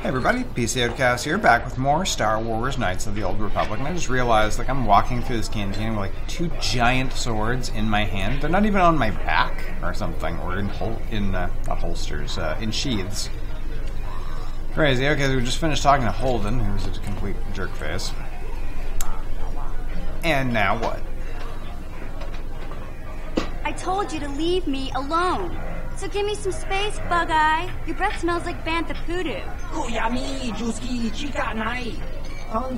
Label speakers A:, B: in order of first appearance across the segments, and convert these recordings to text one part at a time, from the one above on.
A: Hey everybody, PC Outcast here, back with more Star Wars Knights of the Old Republic, and I just realized, like, I'm walking through this canteen with, like, two giant swords in my hand. They're not even on my back or something, or in hol- in, uh, holsters, uh, in sheaths. Crazy. Okay, we just finished talking to Holden, who's a complete jerk face. And now what?
B: I told you to leave me alone. So give me some space, Bug Eye. Your breath smells like Bantha Poodoo.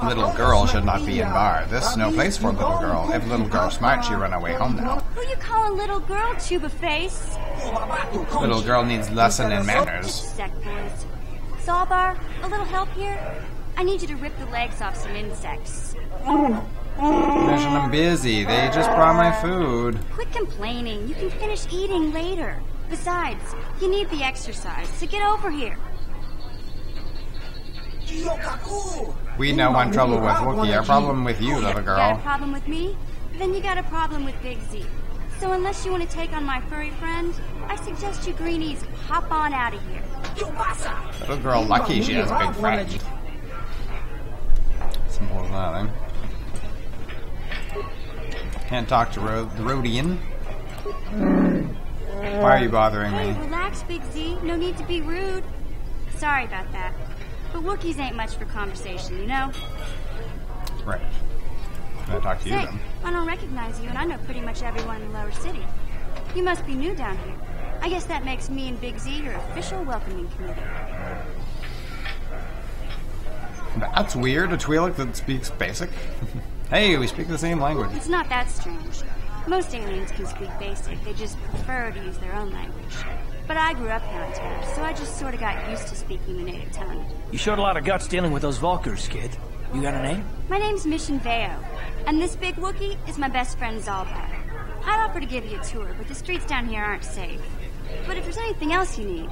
A: Little girl should not be in bar. This is no place for a little girl. If little girl smart, she run away home now.
B: Who you call a little girl, Chuba Face?
A: Little girl needs lesson in
B: Just a
A: manners.
B: sec, boys. Zaalbar, a little help here? I need you to rip the legs off some insects.
A: Mission I'm busy. They just brought my food.
B: Quit complaining. You can finish eating later. Besides, you need the exercise, so get over here.
A: We know one trouble with Wookiee. Our problem with you, little
B: You got a
A: girl.
B: problem with me? Then you got a problem with Big Z. So unless you want to take on my furry friend, I suggest you greenies hop on out of here.
A: Little girl lucky she has a big friend. Simple as that, eh? Can't talk to Ro- the Rodian. Why are you bothering
B: Hey,
A: me?
B: relax, Big Z. No need to be rude. Sorry about that. But Wookiees ain't much for conversation, you know?
A: Right. Can I talk to you then?
B: I don't recognize you, and I know pretty much everyone in the lower city. You must be new down here. I guess that makes me and Big Z your official welcoming committee.
A: That's weird. A Twi'lek that speaks basic. hey, we speak the same language.
B: It's not that strange. Most aliens can speak basic, they just prefer to use their own language. But I grew up here on Taris, so I just sort of got used to speaking the native tongue.
C: You showed a lot of guts dealing with those Vulkars, kid. You got a name?
B: My name's Mission Vao, and this big Wookiee is my best friend Zaalbar. I'd offer to give you a tour, but the streets down here aren't safe. But if there's anything else you need,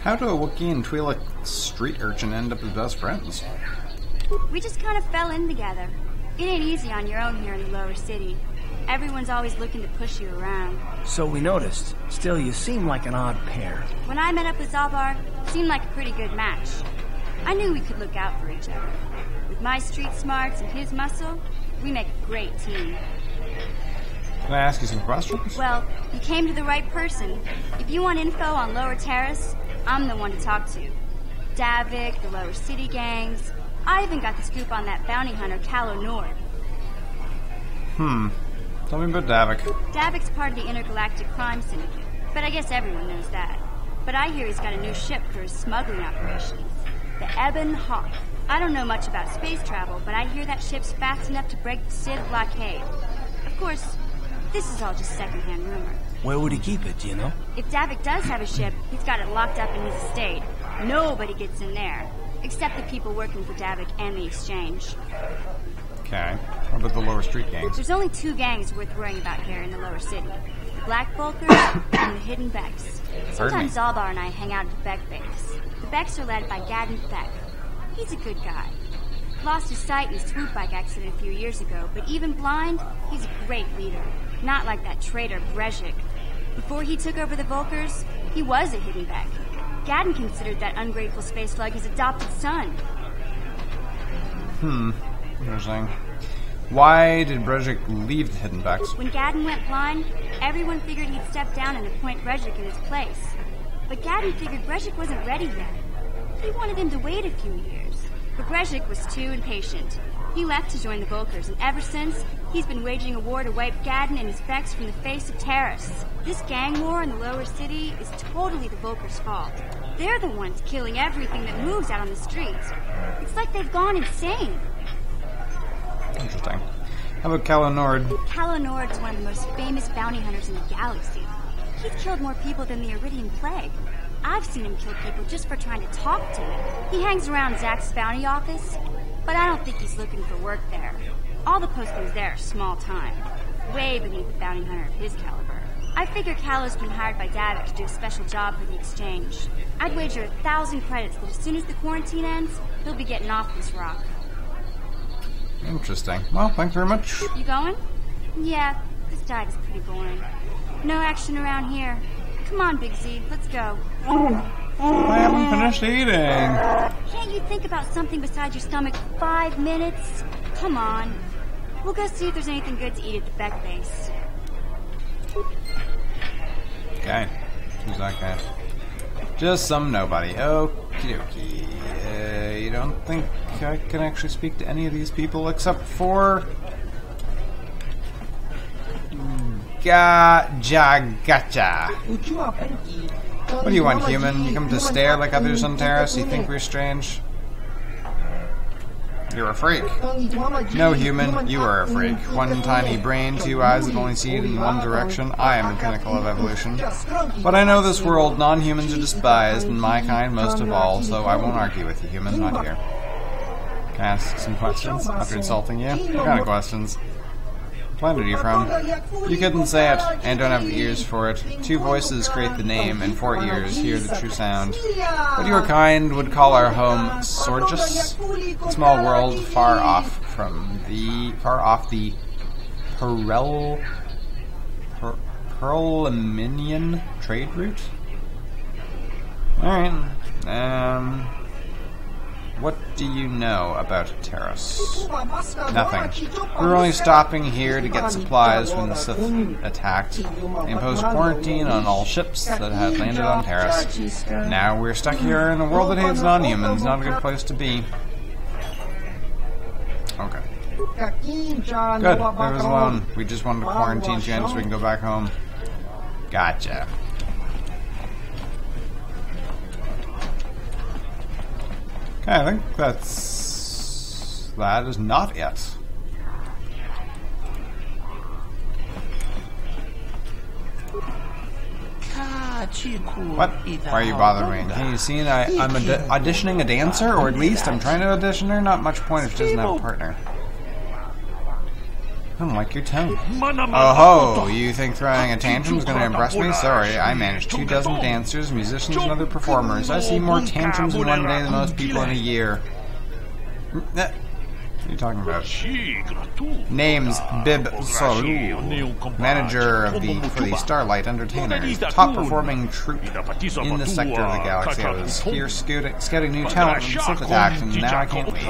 A: How do a Wookiee and Twi'lek street urchin end up as best friends?
B: we just kind of fell in together. It ain't easy on your own here in the lower city. Everyone's always looking to push you around.
C: So we noticed. Still, you seem like an odd pair.
B: When I met up with Zaalbar, seemed like a pretty good match. I knew we could look out for each other. With my street smarts and his muscle, we make a great team.
A: Can I ask you some questions?
B: Well, you came to the right person. If you want info on Lower Taris, I'm the one to talk to. Davik, the Lower City gangs. I even got the scoop on that bounty hunter, Calo Nord.
A: Hmm. Tell me about Davik.
B: Davik's part of the Intergalactic Crime Syndicate, but I guess everyone knows that. But I hear he's got a new ship for his smuggling operation. The Ebon Hawk. I don't know much about space travel, but I hear that ship's fast enough to break the Sith blockade. Of course, this is all just secondhand rumor.
C: Where would he keep it, do you know?
B: If Davik does have a ship, he's got it locked up in his estate. Nobody gets in there, except the people working for Davik and the exchange.
A: Okay. How about the lower street gangs?
B: There's only two gangs worth worrying about here in the lower city. The Black Vulkars and the Hidden Beks. Sometimes Zaalbar and I hang out at the Bek base. The Beks are led by Gadon Thek. He's a good guy. Lost his sight in a swoop bike accident a few years ago, but even blind, he's a great leader. Not like that traitor Brejik. Before he took over the Vulkars, he was a Hidden Bek. Gadon considered that ungrateful space slug his adopted son.
A: Hmm. Interesting. Why did Brejik leave the Hidden Beks?
B: When Gadon went blind, everyone figured he'd step down and appoint Brejik in his place. But Gadon figured Brejik wasn't ready yet. He wanted him to wait a few years. But Brejik was too impatient. He left to join the Vulkars, and ever since, he's been waging a war to wipe Gadon and his Beks from the face of Taris. This gang war in the lower city is totally the Vulkars' fault. They're the ones killing everything that moves out on the streets. It's like they've gone insane.
A: Interesting. How about Calo Nord?
B: Calo Nord's one of the most famous bounty hunters in the galaxy. He's killed more people than the Iridian Plague. I've seen him kill people just for trying to talk to me. He hangs around Zax's bounty office, but I don't think he's looking for work there. All the postings there are small time, way beneath a bounty hunter of his caliber. I figure Calo's been hired by Davik to do a special job for the exchange. I'd wager a thousand credits that as soon as the quarantine ends, he'll be getting off this rock.
A: Interesting. Well, thanks very much.
B: You going? Yeah, this dive is pretty boring. No action around here. Come on, Big Z, let's go.
A: I haven't finished eating.
B: Can't you think about something besides your stomach for five minutes? Come on. We'll go see if there's anything good to eat at the Bek base.
A: Okay. Who's that guy? Just some nobody. Okie dokie. Uh, you don't think I can actually speak to any of these people except for. Gaja gotcha. What do you want, human? You come to stare like others on Taris? You think we're strange? You're a freak. No, human, you are a freak. One tiny brain, two eyes that only see in one direction. I am the pinnacle of evolution. But I know this world, non humans are despised, and my kind most of all, so I won't argue with you, humans, not here. Can I ask some questions after insulting you? What kind of questions? Planet are you from? You couldn't say it, and don't have ears for it. Two voices create the name, and four ears hear the true sound. But your kind would call our home Sorgus, small world far off from the far off the Perel per, trade route. All right. Um. What do you know about Taris? Nothing. We were only stopping here to get supplies when the Sith attacked. They imposed quarantine on all ships that had landed on Taris. Now we're stuck here in a world that hates non-humans. Not a good place to be. Okay. Good. Leave us alone. We just wanted to quarantine Jen so we can go back home. Gotcha. I think that's... That is not it. What? Why are you bothering me? Can you see I, I'm audi- auditioning a dancer? Or at least I'm trying to audition her? Not much point if she doesn't have a partner. I don't like your tone. Oh ho! You think throwing a tantrum is going to impress me? Sorry, I manage two dozen dancers, musicians, and other performers. I see more tantrums in one day than most people in a year. What are you talking about? Name's Bib Saru, manager of the for the Starlight Entertainers, top performing troupe in the sector of the galaxy. I was here scouting, new talent from the Sith attack, and now I can't leave.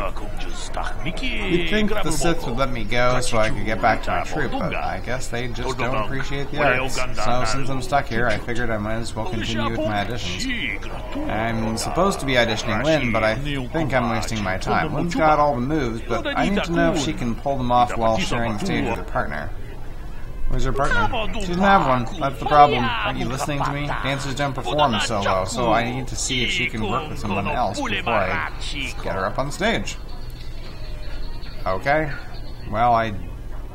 A: You'd think the Sith would let me go so I could get back to my troupe, but I guess they just don't appreciate the arts. So since I'm stuck here, I figured I might as well continue with my auditions. I'm supposed to be auditioning Lynn, but I think I'm wasting my time. Lynn's got all the moves, but I need to know if she can pull them off while sharing the stage with her partner. Where's her partner? She doesn't have one. That's the problem. Aren't you listening to me? Dancers don't perform solo, so I need to see if she can work with someone else before I get her up on stage. Okay. Well, I...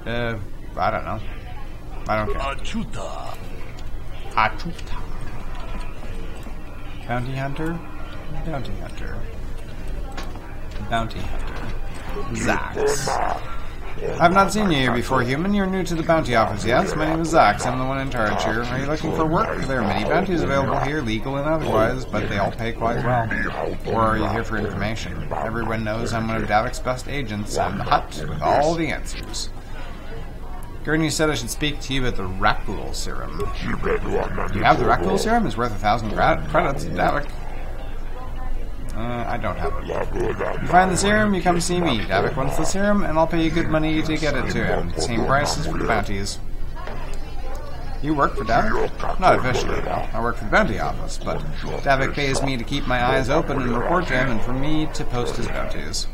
A: Uh, I don't know. I don't care.
D: Achuta.
A: Achuta. Bounty hunter? Bounty hunter. Bounty hunter. Zax. I've not seen you here before, human. You're new to the bounty office, yes? My name is Zax. I'm the one in charge here. Are you looking for work? There are many bounties available here, legal and otherwise, but they all pay quite well. Or are you here for information? Everyone knows I'm one of Davik's best agents. I'm the Hutt with all the answers. Gurney said I should speak to you about the Rakghoul serum. You have the Rakghoul serum? It's worth a thousand credits. Davik. Uh, I don't have it. You find the serum, you come see me. Davik wants the serum, and I'll pay you good money to get it to him. Same price as for the bounties. You work for Davik? Not officially, though. I work for the bounty office, but Davik pays me to keep my eyes open and report to him, and for me to post his bounties.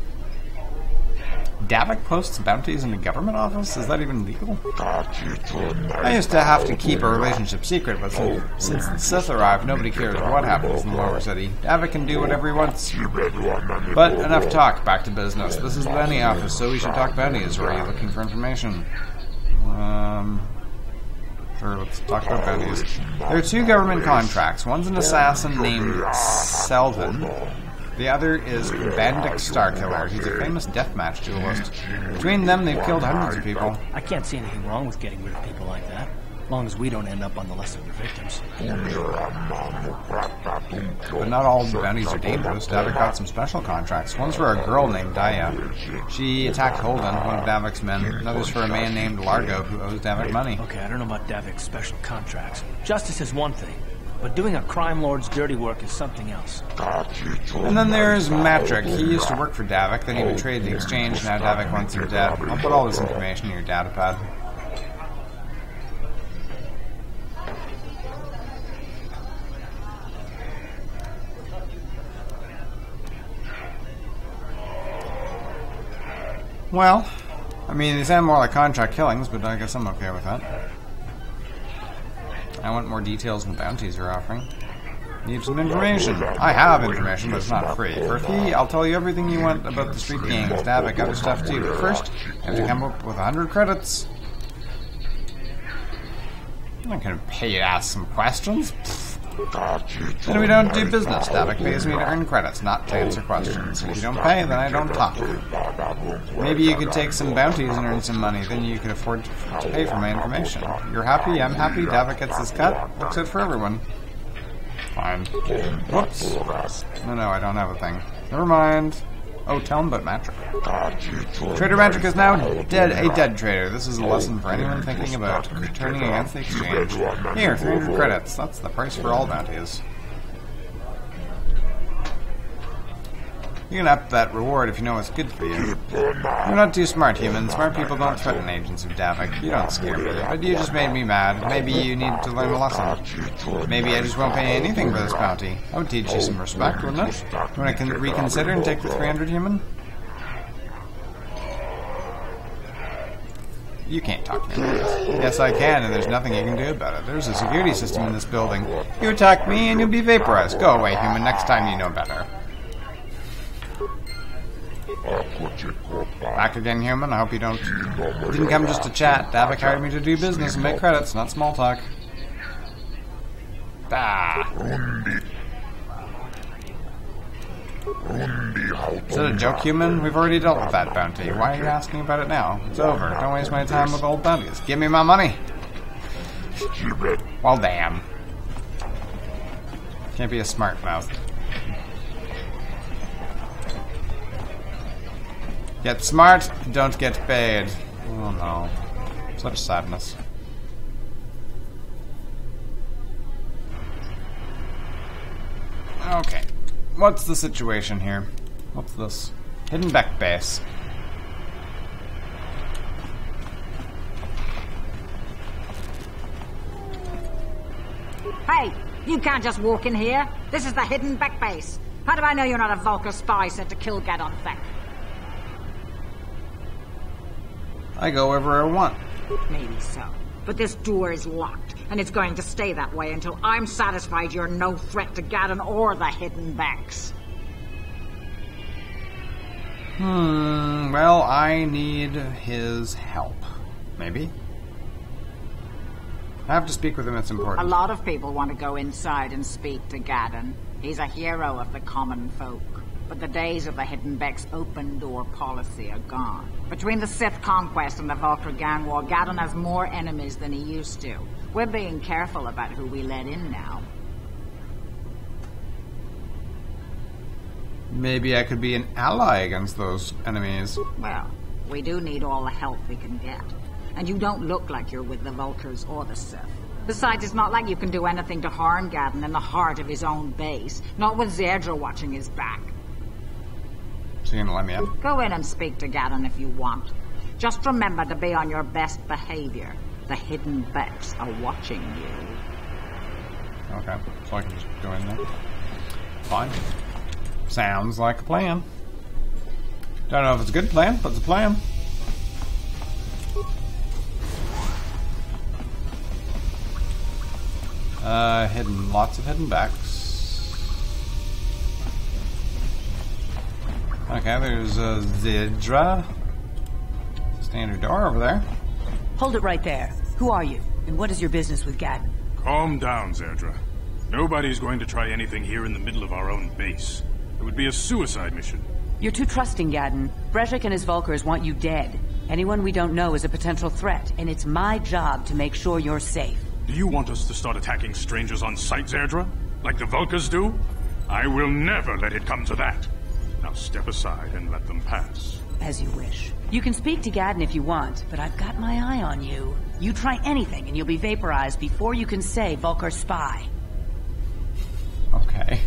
A: Davik posts bounties in the government office? Is that even legal? I used to have to keep a relationship secret, but since, since the Sith arrived, nobody cares what happens in the lower city. Davik can do whatever he wants. But enough talk, back to business. This is the bounty office, so we should talk bounties, are you looking for information? Um... Sure, let's talk about bounties. There are two government contracts. One's an assassin named Selven. The other is Bendak Starkiller. He's a famous deathmatch duelist. Between them, they've killed hundreds of people.
C: I can't see anything wrong with getting rid of people like that. As long as we don't end up on the list of their victims.
A: But not all bounties are dangerous. Davik got some special contracts. One's for a girl named Daya. She attacked Holden, one of Davik's men. Another's for a man named Largo who owes Davik money.
C: Okay, I don't know about Davik's special contracts. Justice is one thing, But doing a crime lord's dirty work is something else.
A: And then there's Matrik. He used to work for Davik, then he oh, betrayed the exchange, now Davik wants him dead. I'll put all this information in your datapad. Well, I mean, they sound more like contract killings, but I guess I'm okay with that. I want more details on the bounties you're offering. Need some information. I have information, but it's not free. For a fee, I'll tell you everything you want about the street gangs. Davik, other stuff too. But first, you have to come up with 100 credits. I'm not gonna pay you to ask some questions. Then we don't do business. Davik pays me to earn credits, not to answer questions. If you don't pay, then I don't talk. Maybe you could take some bounties and earn some money. Then you could afford to pay for my information. You're happy, I'm happy. Davik gets his cut. Looks good for everyone. Fine. Whoops. No, no, I don't have a thing. Never mind. Oh, tell him about Matrik. Trader Matrik is now dead, a dead trader. This is a lesson for anyone thinking about turning against the exchange. Here, 300 credits. That's the price for all bounties. You can up that reward if you know what's good for you. You're not too smart, human. Smart people don't threaten agents of Davik. You don't scare me, but you just made me mad. Maybe you need to learn a lesson. Maybe I just won't pay anything for this bounty. I would teach you some respect, wouldn't it? You want to reconsider and take the 300, human? You can't talk to me. Yes, I can, and there's nothing you can do about it. There's a security system in this building. You attack me, and you'll be vaporized. Go away, human. Next time you know better. Back again, human. I hope you don't. Didn't come just to chat. Davik hired me to do business and make credits, not small talk. Ah. Is that a joke, human? We've already dealt with that bounty. Why are you asking about it now? It's over. Don't waste my time with old bounties. Give me my money. Well, damn. Can't be a smart mouth. Get smart, don't get paid. Oh no. Such sadness. Okay. What's the situation here? What's this? Hidden Bek base.
D: Hey, you can't just walk in here. This is the hidden Bek base. How do I know you're not a Vulkar spy sent to kill Gadon Thek?
A: I go wherever I want.
D: Maybe so. But this door is locked, and it's going to stay that way until I'm satisfied you're no threat to Gadon or the Hidden Beks.
A: Hmm, well, I need his help. Maybe? I have to speak with him, it's important.
D: A lot of people want to go inside and speak to Gadon. He's a hero of the common folk. But the days of the Hidden Bek's open door policy are gone. Between the Sith conquest and the Vulkar gang war, Gadon has more enemies than he used to. We're being careful about who we let in now.
A: Maybe I could be an ally against those enemies.
D: Well, we do need all the help we can get. And you don't look like you're with the Vulkars or the Sith. Besides, it's not like you can do anything to harm Gadon in the heart of his own base. Not with Zerdra watching his back.
A: So you're gonna let me in?
D: Go in and speak to Gadon if you want. Just remember to be on your best behavior. The hidden Beks are watching you.
A: Okay, so I can just go in there. Fine. Sounds like a plan. Don't know if it's a good plan, but it's a plan. Uh, hidden, lots of hidden Beks. Okay, there's uh, a Zerdra. Standard door over there.
E: Hold it right there. Who are you? And what is your business with Gadon?
F: Calm down, Zerdra. Nobody's going to try anything here in the middle of our own base. It would be a suicide mission.
E: You're too trusting, Gadon. Brejik and his Vulkars want you dead. Anyone we don't know is a potential threat, and it's my job to make sure you're safe.
F: Do you want us to start attacking strangers on sight, Zerdra? Like the Vulkars do? I will never let it come to that. Now step aside and let them pass.
E: As you wish. You can speak to Gadon if you want, but I've got my eye on you. You try anything and you'll be vaporized before you can say Vulkar spy.
A: Okay.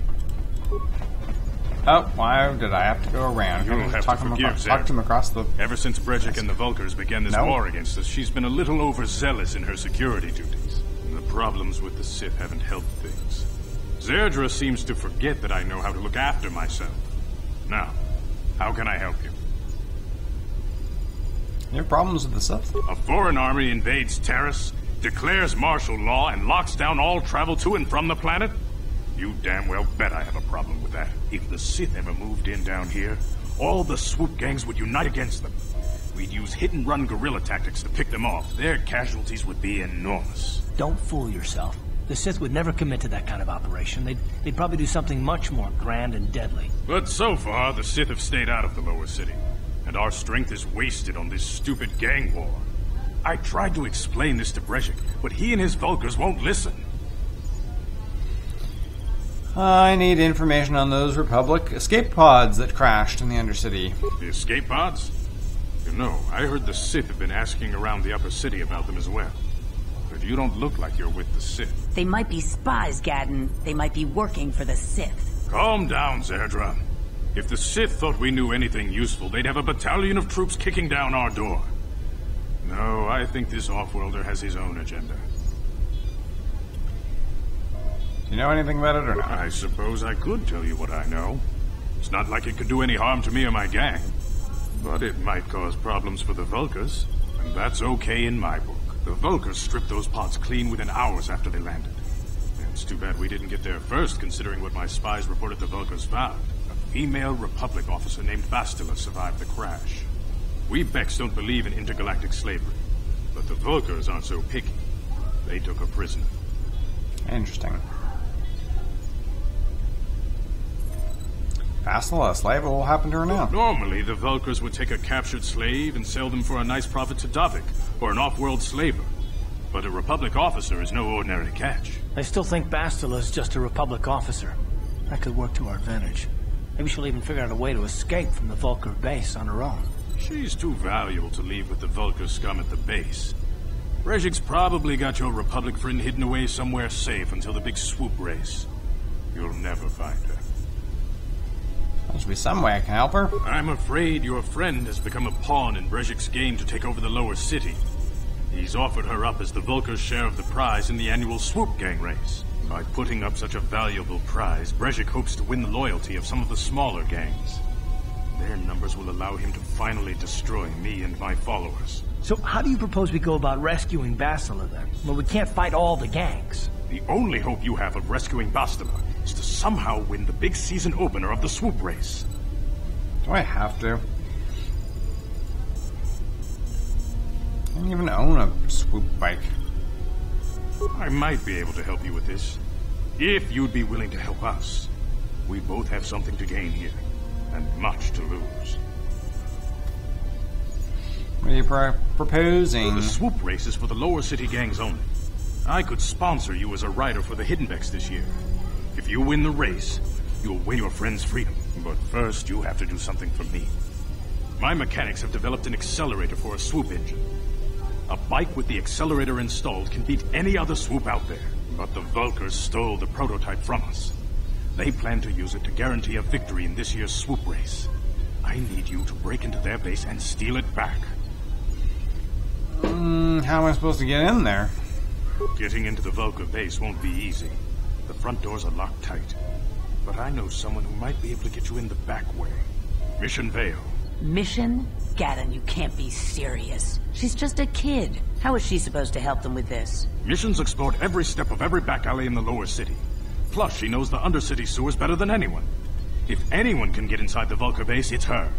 A: Oh, why did I have to go around?
F: You'll
A: Can I
F: have to
A: talk, him
F: forgive
A: across, talk to him across the.
F: Ever since Brejik and the Vulkars began this
A: No.
F: war against us, she's been a little overzealous in her security duties. And the problems with the Sith haven't helped things. Zerdra seems to forget that I know how to look after myself. Now, how can I help you?
A: You have problems with the Sith?
F: A foreign army invades Taris, declares martial law, and locks down all travel to and from the planet? You damn well bet I have a problem with that. If the Sith ever moved in down here, all the swoop gangs would unite against them. We'd use hit-and-run guerrilla tactics to pick them off. Their casualties would be enormous.
C: Don't fool yourself. The Sith would never commit to that kind of operation. They'd, they'd probably do something much more grand and deadly.
F: But so far, the Sith have stayed out of the lower city, and our strength is wasted on this stupid gang war. I tried to explain this to Brejik, but he and his Vulkars won't listen.
A: I need information on those Republic escape pods that crashed in the Undercity.
F: The escape pods? You know, I heard the Sith have been asking around the upper city about them as well. But you don't look like you're with the Sith.
E: They might be spies, Gadon. They might be working for the Sith.
F: Calm down, Zerdra. If the Sith thought we knew anything useful, they'd have a battalion of troops kicking down our door. No, I think this off-worlder has his own agenda.
A: Do you know anything about it or not?
F: I suppose I could tell you what I know. It's not like it could do any harm to me or my gang. But it might cause problems for the Vulkars, and that's okay in my book. The Vulkars stripped those pods clean within hours after they landed. It's too bad we didn't get there first, considering what my spies reported the Vulkars found. A female Republic officer named Bastila survived the crash. We Beks don't believe in intergalactic slavery, but the Vulkars aren't so picky. They took her prisoner.
A: Interesting. Bastila, a slave, what will happen to her now?
F: Normally, the Vulkars would take a captured slave and sell them for a nice profit to Davik, or an off-world slaver. But a Republic officer is no ordinary catch.
C: I still think Bastila is just a Republic officer. That could work to our advantage. Maybe she'll even figure out a way to escape from the Vulkar base on her own.
F: She's too valuable to leave with the Vulkar scum at the base. Rejik's probably got your Republic friend hidden away somewhere safe until the big swoop race. You'll never find her.
A: There should be some way I can help her.
F: I'm afraid your friend has become a pawn in Brejik's game to take over the lower city. He's offered her up as the Vulkar's share of the prize in the annual Swoop Gang race. By putting up such a valuable prize, Brejik hopes to win the loyalty of some of the smaller gangs. Their numbers will allow him to finally destroy me and my followers.
C: So how do you propose we go about rescuing Bastila then? Well, we can't fight all the gangs.
F: The only hope you have of rescuing Bastila is to somehow win the big season opener of the Swoop race.
A: Do I have to? I don't even own a swoop bike.
F: I might be able to help you with this. If you'd be willing to help us. We both have something to gain here, and much to lose.
A: What are you pro- proposing?
F: The swoop race is for the lower city gangs only. I could sponsor you as a rider for the Hidden Beks this year. If you win the race, you'll win your friend's freedom. But first, you have to do something for me. My mechanics have developed an accelerator for a swoop engine. A bike with the accelerator installed can beat any other swoop out there. But the Vulkars stole the prototype from us. They plan to use it to guarantee a victory in this year's swoop race. I need you to break into their base and steal it back.
A: Hmm, how am I supposed to get in there?
F: Getting into the Vulkar base won't be easy. The front doors are locked tight. But I know someone who might be able to get you in the back way. Mission Vao.
E: Mission? Gadon, you can't be serious. She's just a kid. How is she supposed to help them with this?
F: Mission's explored every step of every back alley in the lower city. Plus, she knows the undercity sewers better than anyone. If anyone can get inside the Vulkar base, it's her.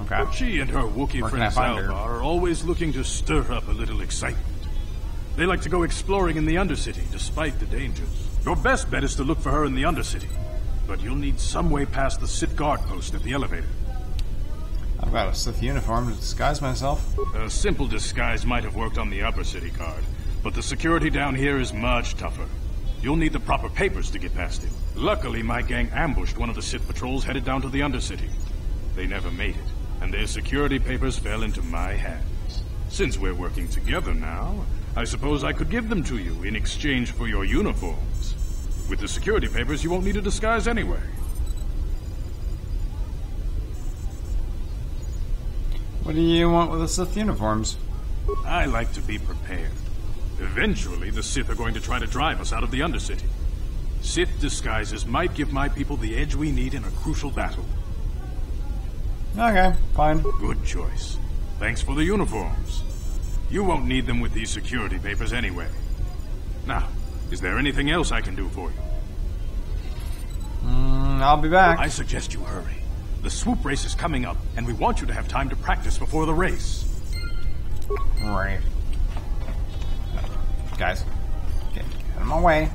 A: Okay.
F: She and her Wookiee friend
A: I?
F: Zaalbar are always looking to stir up a little excitement. They like to go exploring in the Undercity, despite the dangers. Your best bet is to look for her in the Undercity. But you'll need some way past the Sith guard post at the elevator.
A: I've got a Sith uniform to disguise myself.
F: A simple disguise might have worked on the upper city guard, but the security down here is much tougher. You'll need the proper papers to get past it. Luckily, my gang ambushed one of the Sith patrols headed down to the Undercity. They never made it, and their security papers fell into my hands. Since we're working together now, I suppose I could give them to you in exchange for your uniforms. With the security papers, you won't need a disguise anyway.
A: What do you want with the Sith uniforms?
F: I like to be prepared. Eventually, the Sith are going to try to drive us out of the Undercity. Sith disguises might give my people the edge we need in a crucial battle.
A: Okay, fine.
F: Good choice. Thanks for the uniforms. You won't need them with these security papers anyway. Now, is there anything else I can do for you?
A: Mm, I'll be back.
F: I suggest you hurry. The swoop race is coming up, and we want you to have time to practice before the race.
A: Right. Guys, get, get out of my way.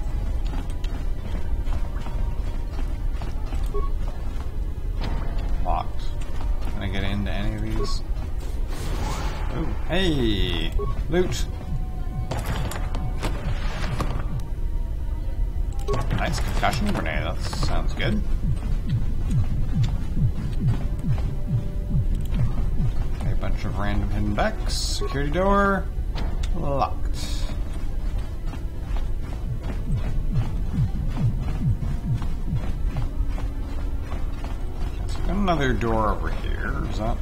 A: Hey! Loot! Nice concussion grenade, that sounds good. A bunch of random hidden Beks. Security door. Locked. Another door over here. Is that...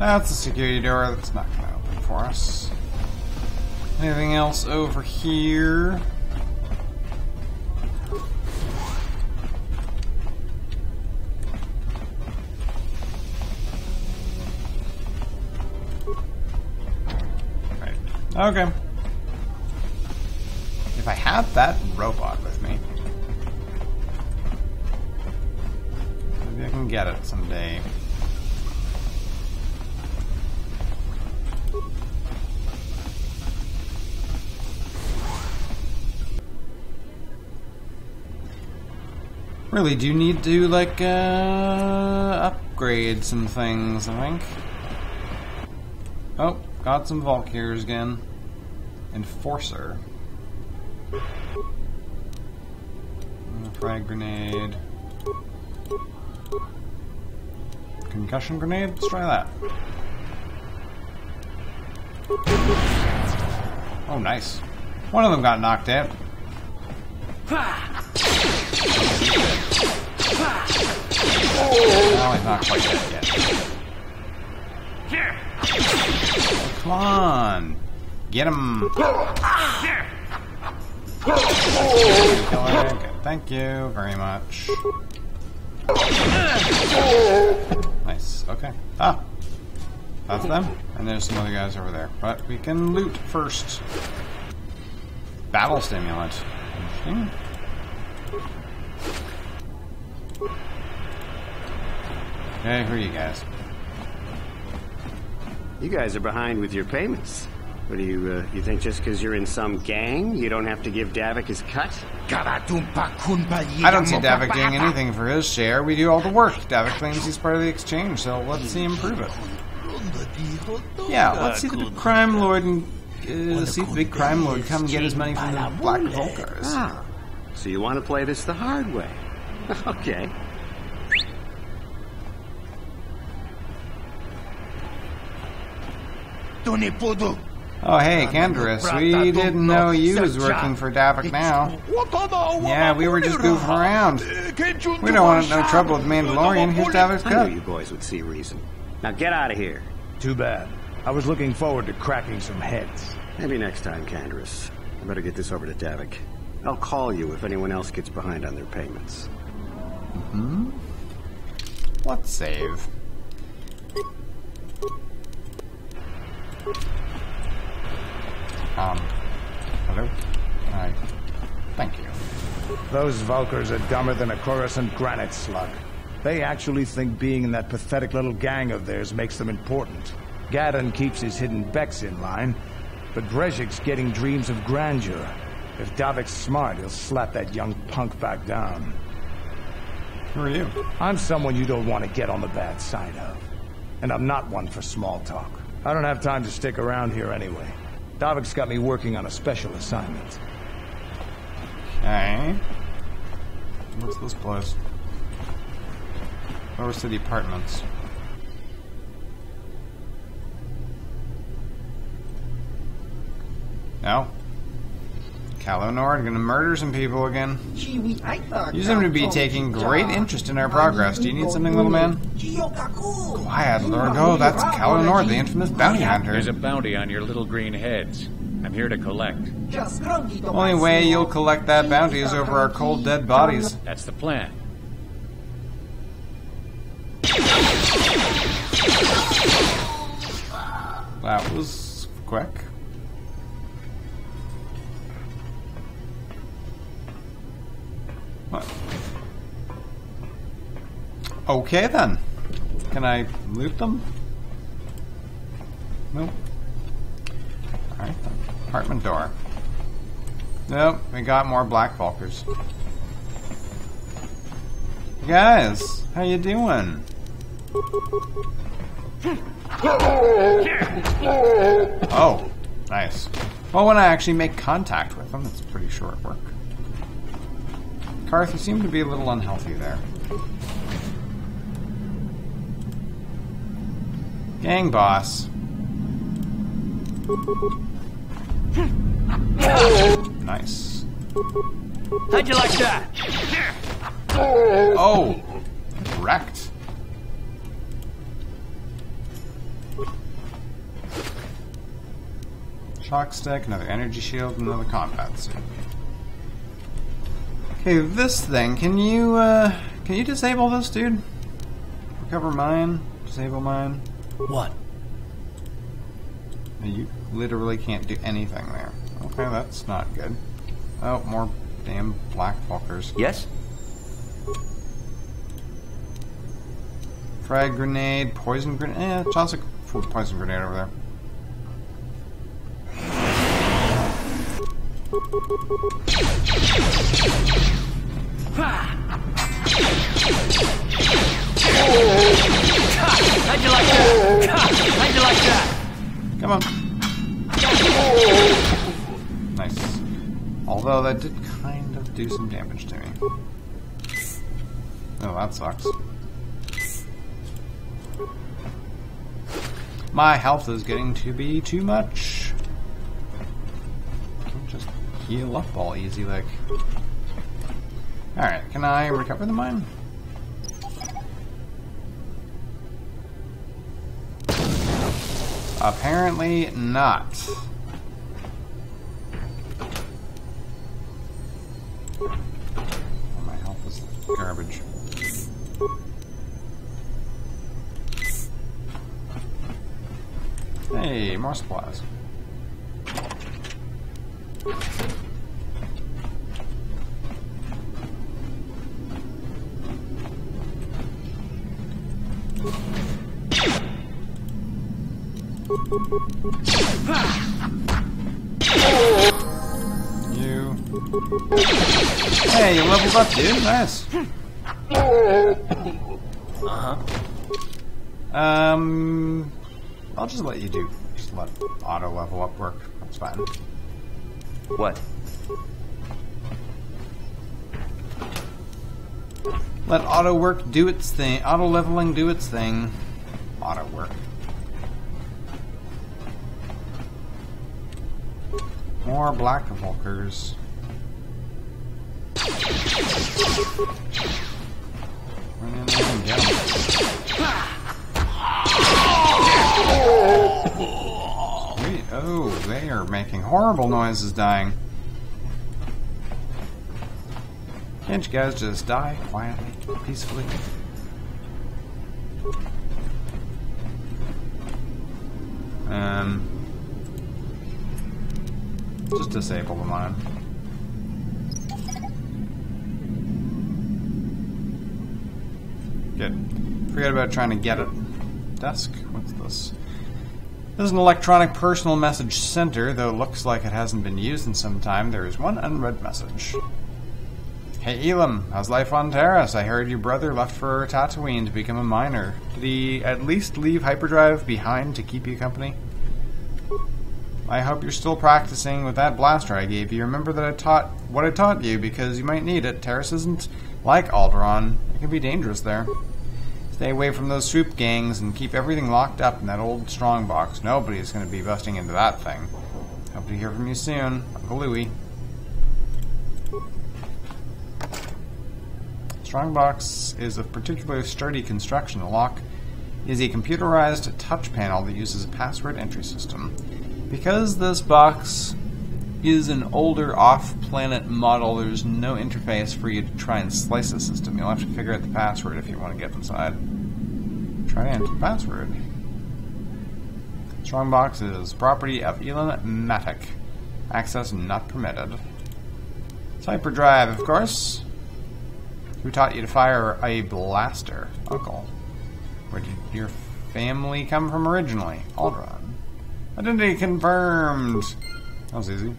A: That's a security door. That's not going to open for us. Anything else over here? Right. Okay. If I had that robot with me, maybe I can get it someday. Really, do you need to like uh, upgrade some things? I think. Oh, got some Vulkars again. Enforcer. Frag grenade. Concussion grenade? Let's try that. Oh, nice. One of them got knocked out. Oh, he's not quite dead yet. Come on. Get him. Thank you very much. Nice. Okay. Ah. That's them. And there's some other guys over there. But we can loot first. Battle stimulant. Interesting. Okay, who are you guys?
G: You guys are behind with your payments. What do you, uh, you think just because you're in some gang, you don't have to give Davik his cut?
A: I don't see Davik doing anything for his share. We do all the work. Davik claims he's part of the exchange, so let's see him prove it. Yeah, let's see the crime lord and uh, see the big crime lord come get his money from the Black Vulkars.
G: Ah, so you want to play this the hard way? okay.
A: Oh, hey, Canderous, we didn't know you was working for Davik now. Yeah, we were just goofing around. We don't want no trouble with Mandalorian. Here's Davik's
G: I knew
A: cut.
G: you boys would see reason. Now get out of here.
H: Too bad. I was looking forward to cracking some heads.
G: Maybe next time, Canderous. I better get this over to Davik. I'll call you if anyone else gets behind on their payments. Hmm?
A: Let's save. Um, hello? Hi. Thank you.
H: Those Vulkars are dumber than a Coruscant granite slug. They actually think being in that pathetic little gang of theirs makes them important. Gadon keeps his hidden Beks in line, but Brejik's getting dreams of grandeur. If Davik's smart, he'll slap that young punk back down.
A: Who are you?
H: I'm someone you don't want to get on the bad side of. And I'm not one for small talk. I don't have time to stick around here anyway. Davik's got me working on a special assignment.
A: Okay. What's this place? Lower City Apartments. No. Calo Nord gonna murder some people again. You seem to be taking great interest in our progress. Do you need something, little man? Quiet, Lurgo. That's Calo Nord, the infamous bounty hunter.
I: There's a bounty on your little green heads. I'm here to collect.
A: Only way you'll collect that bounty is over our cold, dead bodies.
I: That's the plan.
A: That was quick. Okay then. Can I loot them? Nope. Alright. Apartment door. Nope, we got more Black Vulkars. Guys, how you doing? Oh, nice. Well, when I actually make contact with them, it's pretty short work. Carth, you seem to be a little unhealthy there. Gang boss. Nice.
C: How'd you like that?
A: Oh! Wrecked. Shock stick, another energy shield, another combat suit. Okay, this thing, can you, uh, can you disable this, dude? Recover mine, disable mine.
C: What?
A: You literally can't do anything there. Okay, that's not good. Oh, more damn black fuckers.
J: Yes?
A: Frag grenade, poison grenade. Eh, toss a poison grenade over there.
C: How'd you like that? How'd you like that?
A: Come on. Nice. Although that did kind of do some damage to me. Oh, that sucks. My health is getting to be too much. Just heal up all easy like. Alright, can I recover the mine? Apparently not. Oh, my health is garbage. Hey, more supplies. You. Hey, you leveled up, dude. Nice.
C: Uh-huh.
A: Um, I'll just let you do. Just let auto level up work. That's fine.
J: What?
A: Let auto work do its thing. Auto leveling do its thing. Auto work. More black Vulkars. Run get. Oh, they are making horrible noises dying. Can't you guys just die quietly, peacefully? Um, just disable the on. Good. Forget about trying to get it. Desk? What's this? This is an electronic personal message center, though it looks like it hasn't been used in some time. There is one unread message. Hey Elam, how's life on Taris? I heard your brother left for Tatooine to become a miner. Did he at least leave hyperdrive behind to keep you company? I hope you're still practicing with that blaster I gave you. Remember that I taught what I taught you because you might need it. Taris isn't like Alderaan. It can be dangerous there. Stay away from those swoop gangs and keep everything locked up in that old strongbox. Nobody's going to be busting into that thing. Hope to hear from you soon, Uncle Louie. Strongbox is of particularly sturdy construction. The lock is a computerized touch panel that uses a password entry system. Because this box is an older off-planet model, there's no interface for you to try and slice the system. You'll have to figure out the password if you want to get inside. Try to enter the password. Strongbox is property of Elon Matic. Access not permitted. Hyperdrive, of course. Who taught you to fire a blaster? Uncle. Where did your family come from originally? Alderaan. Identity confirmed. That was easy.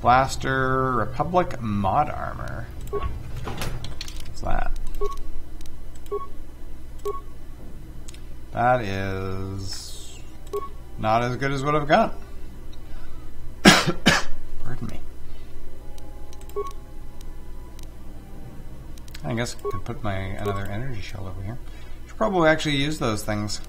A: Blaster Republic mod armor. What's that? That is not as good as what I've got. Pardon me. I guess I could put my another energy shield over here. Should probably actually use those things.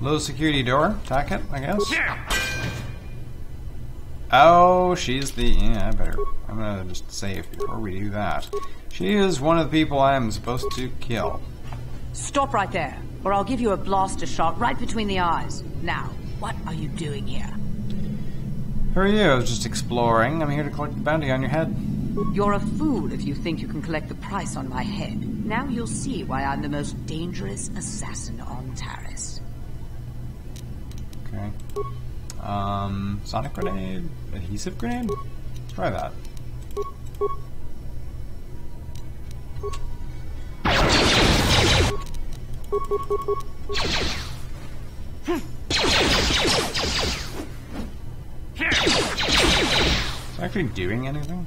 A: Low security door. Attack it, I guess. Yeah. Oh, she's the. Yeah, I better. I'm gonna just save before we do that. She is one of the people I am supposed to kill.
E: Stop right there, or I'll give you a blaster shot right between the eyes. Now, what are you doing here?
A: Who are you? I was just exploring. I'm here to collect the bounty on your head.
E: You're a fool if you think you can collect the price on my head. Now you'll see why I'm the most dangerous assassin on Taris.
A: Okay. Um, sonic grenade, adhesive grenade. Let's try that. Is actually doing anything?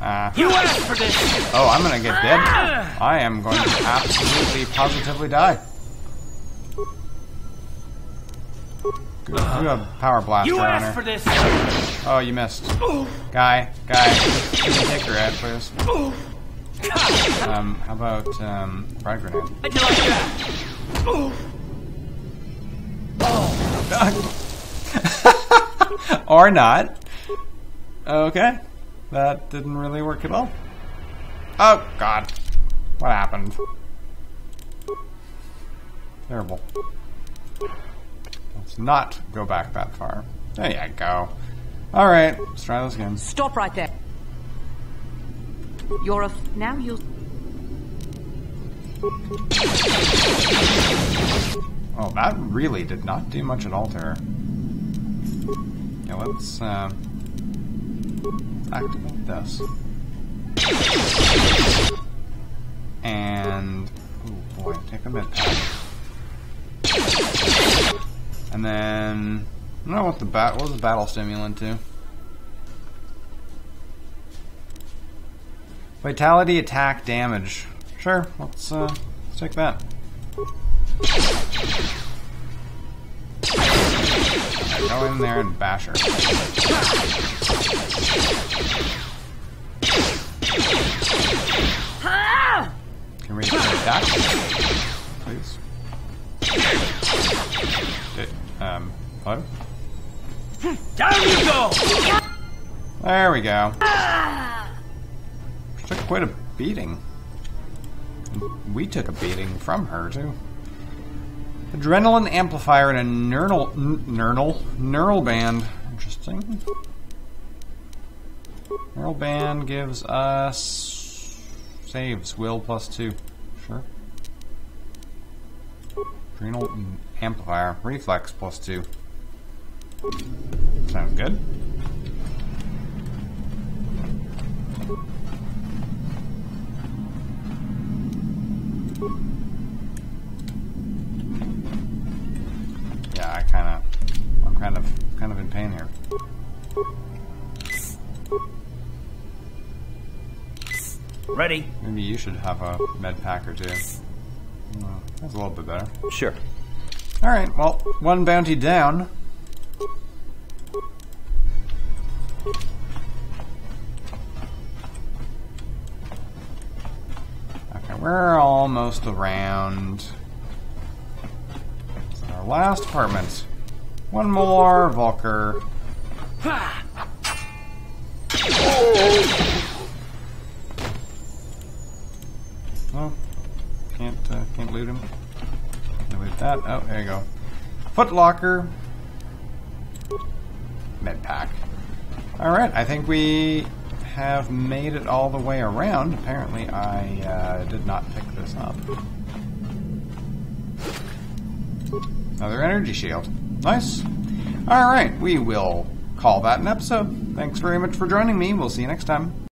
A: Uh,
C: You asked for this!
A: oh, I'm gonna get dead. I am going to absolutely, positively die. Good, you have power blaster
C: You
A: on her.
C: for this!
A: Oh, you missed. Guy, guy, can you take her head, please? Um, how about, um, frag grenade?
C: How'd like that?
A: or not. Okay. That didn't really work at all. Oh, God. What happened? Terrible. Let's not go back that far. There you go. Alright, let's try this again.
E: Stop right there. You're a. F- now you'll.
A: Oh, that really did not do much at all to her. Yeah, let's, uh, activate this. And, oh boy, take a pack. And then, I don't know what the bat, was the battle stimulant to? Vitality, attack, damage. Sure, let's, uh, let's take that. Go in there and bash her. Can we that? Please. Did, um, hello?
C: Down you go!
A: There we go. She took quite a beating. We took a beating from her, too. Adrenaline amplifier and a neural neural neural band. Interesting. Neural band gives us saves will plus two. Sure. Adrenal amplifier reflex plus two. Sounds good. yeah, I kind of, I'm kind of, kind of in pain here.
C: Ready.
A: Maybe you should have a med pack or two. That's a little bit better.
J: Sure.
A: All right. Well, one bounty down. Okay, we're almost around. Last apartment. One more Vulkar. Oh, can't uh, can't loot him. Loot that. Oh, there you go. Foot locker. Med pack. All right, I think we have made it all the way around. Apparently, I uh, did not pick this up. Another energy shield. Nice. All right, we will call that an episode. Thanks very much for joining me. We'll see you next time.